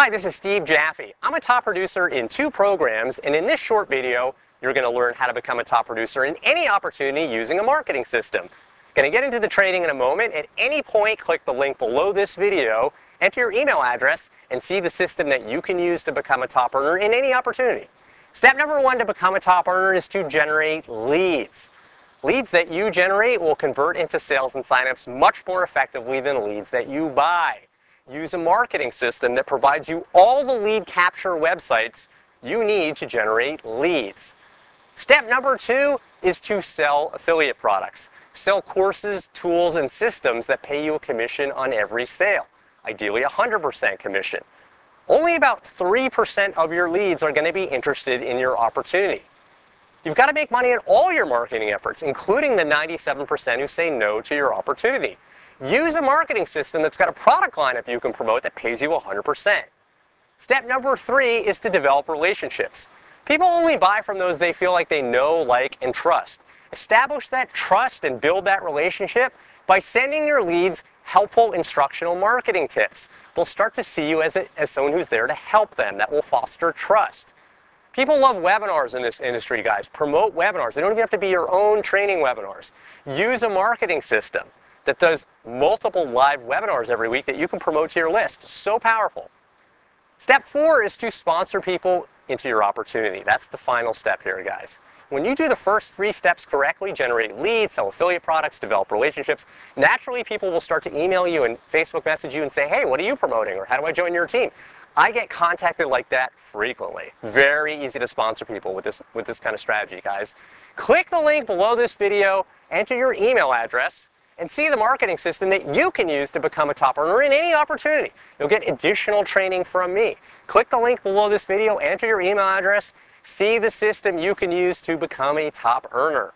Hi, this is Steve Jaffe. I'm a top producer in two programs, and in this short video, you're going to learn how to become a top producer in any opportunity using a marketing system. Going to get into the training in a moment. At any point, click the link below this video, enter your email address, and see the system that you can use to become a top earner in any opportunity. Step number one to become a top earner is to generate leads. Leads that you generate will convert into sales and signups much more effectively than leads that you buy. Use a marketing system that provides you all the lead capture websites you need to generate leads. Step number two is to sell affiliate products. Sell courses, tools, and systems that pay you a commission on every sale, ideally 100% commission. Only about 3% of your leads are going to be interested in your opportunity. You've got to make money in all your marketing efforts, including the 97% who say no to your opportunity. Use a marketing system that's got a product lineup you can promote that pays you 100%. Step number three is to develop relationships. People only buy from those they feel like they know, like, and trust. Establish that trust and build that relationship by sending your leads helpful instructional marketing tips. They'll start to see you as, a, as someone who's there to help them. That will foster trust. People love webinars in this industry, guys. Promote webinars. They don't even have to be your own training webinars. Use a marketing system that does multiple live webinars every week that you can promote to your list. So powerful. Step four is to sponsor people into your opportunity. That's the final step here, guys. When you do the first three steps correctly, generate leads, sell affiliate products, develop relationships, naturally people will start to email you and Facebook message you and say, hey, what are you promoting? Or how do I join your team? I get contacted like that frequently. Very easy to sponsor people with this, with this kind of strategy, guys. Click the link below this video, enter your email address, and see the marketing system that you can use to become a top earner in any opportunity. You'll get additional training from me. Click the link below this video, enter your email address, see the system you can use to become a top earner.